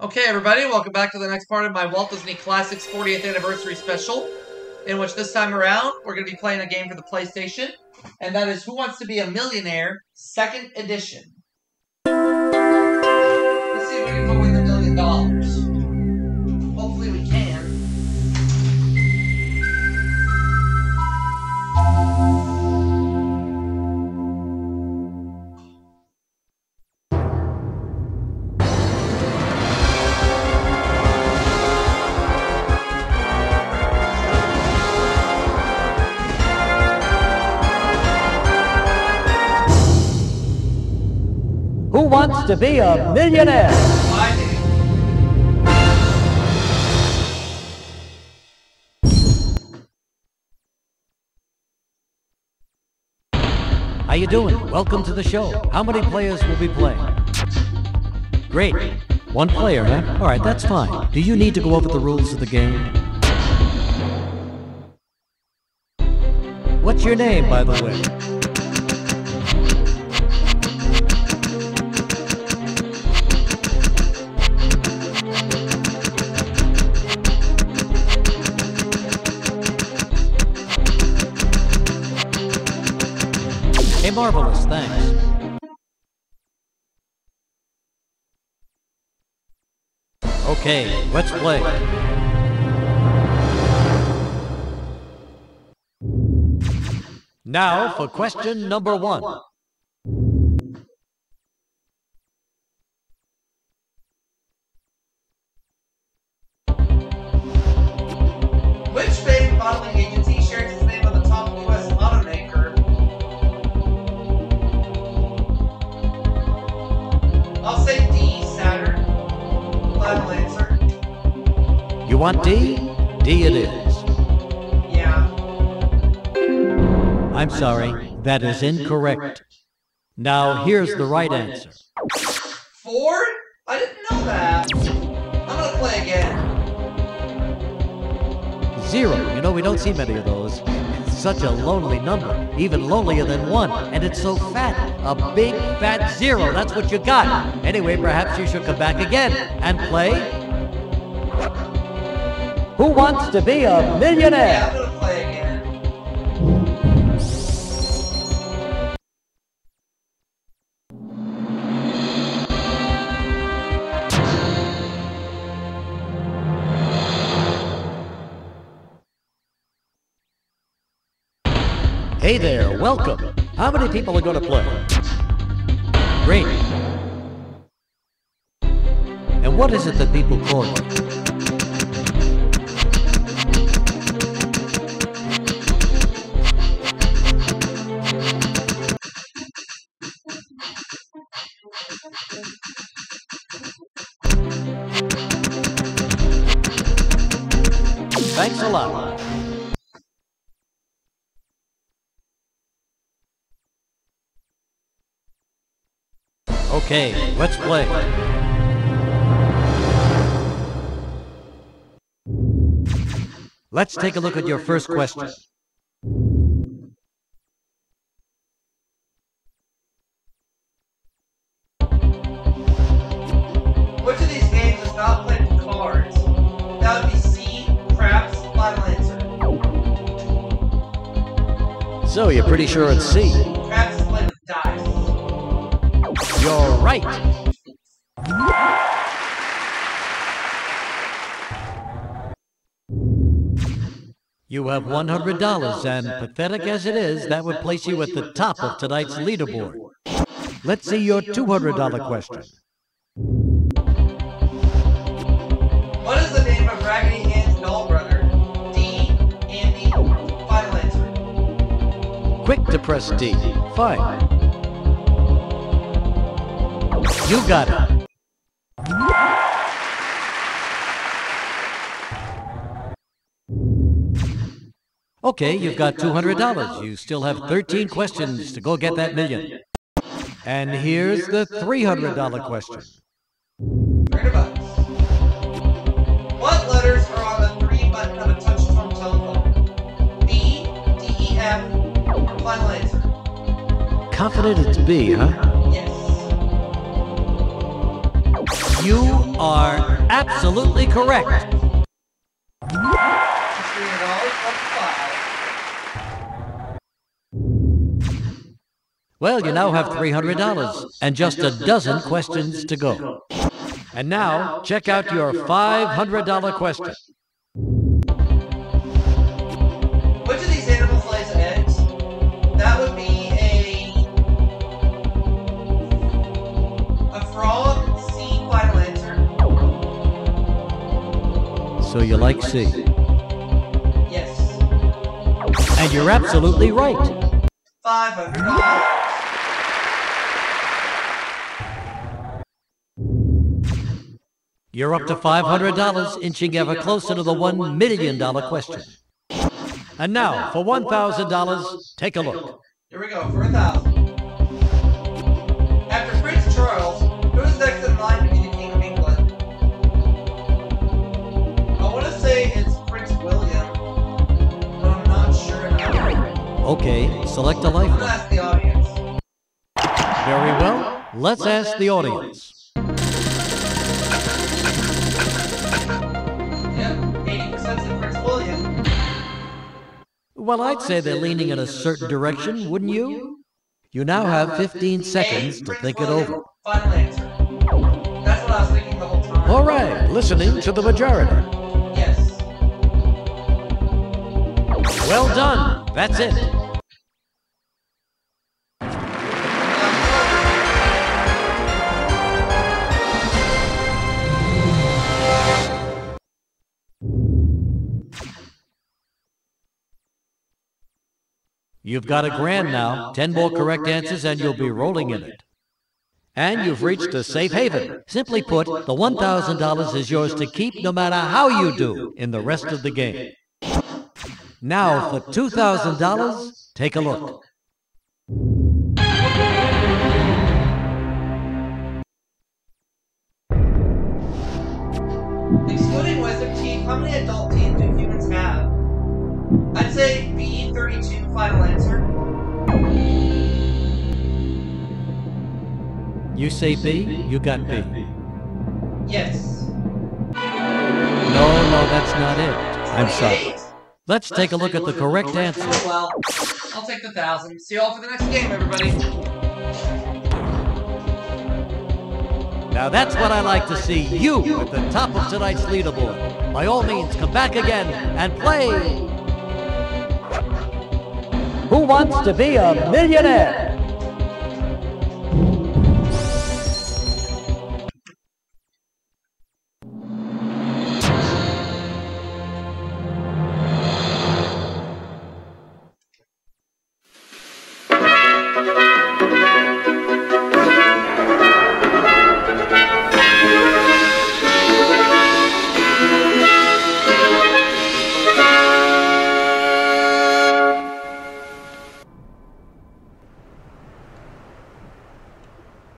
Okay, everybody, welcome back to the next part of my Walt Disney Classics 40th Anniversary Special, in which this time around, we're going to be playing a game for the PlayStation, and that is Who Wants to Be a Millionaire, Second Edition. Wants to be a millionaire? How you doing? Welcome to the show. How many players will be playing? Great. One player, huh? All right, that's fine. Do you need to go over the rules of the game? What's your name, by the way? Hey, marvelous, thanks. Okay, let's play. Now for question number one. Which famed modeling want D? D it is. Yeah. I'm sorry, that is incorrect. Now here's the right answer. Four? I didn't know that. I'm gonna play again. Zero. You know, we don't see many of those. It's such a lonely number, even lonelier than one. And it's so fat. A big fat zero. That's what you got. Anyway, perhaps you should come back again and play. Who wants to be a millionaire? Hey there, welcome. How many people are going to play? Great. And what is it that people call you? Thanks a lot. Okay, let's play. Let's take a look at your first question. So, you're pretty sure it's C. You're right. You have $100, and pathetic as it is, that would place you at the top of tonight's leaderboard. Let's see your $200 question. To press D. Fine. You got it. Okay, you've got $200. You still have 13 questions to go get that million. And here's the $300 question. Confident it's B, huh? Yes. You are absolutely correct. $300 plus five. Well, you now have $300 and just a dozen questions to go. And now, check out your $500 question. so you like C. Yes. And you're absolutely right. Five hundred. You're up to $500, inching ever closer to the $1 million question. And now, for $1,000, take a look. Here we go, for 1000 Okay, select a gonna lifeline. ask the audience. Very well, let's ask the audience. Yep, 80% said Prince William. Well, I'd say they're leaning in a certain direction, wouldn't you? You now have 15 seconds to think it over. Final answer. That's what I was thinking the whole time. All right, listening to the majority. Well done, that's it. You've got a grand now, 10 more correct answers, and you'll be rolling in it. And you've reached a safe haven. Simply put, the $1,000 is yours to keep no matter how you do in the rest of the game. Now, for $2,000, take a look. Excluding wisdom teeth, how many adult teeth do humans have? I'd say B, 32, final answer. You say B, you got B. Yes. No, no, that's not it. I'm sorry. 28. Let's take a look at the correct answer. Oh, well, I'll take the thousand. See you all for the next game, everybody. Now that's what I like to see you at the top of tonight's leaderboard. By all means, come back again and play. Who wants to be a millionaire?